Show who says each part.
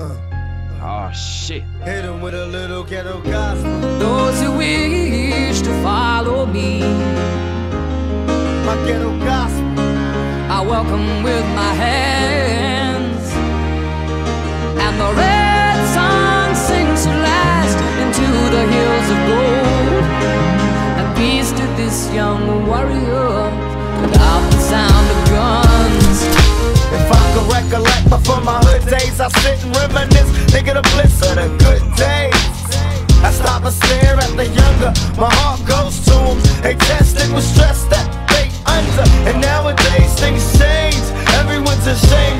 Speaker 1: Oh shit.
Speaker 2: Hit him with a little ghetto gospel.
Speaker 3: Those who wish to follow me,
Speaker 2: My ghetto gospel.
Speaker 3: I welcome with my hands. And the red sun sinks at last into the hills of gold. And peace to this young warrior without the sound of guns.
Speaker 2: If I could recollect before my hood days, I sit and reminisce, thinking the bliss of the good days. I stop and stare at the younger, my heart goes to them. They tested with stress that they under, and nowadays things change. Everyone's ashamed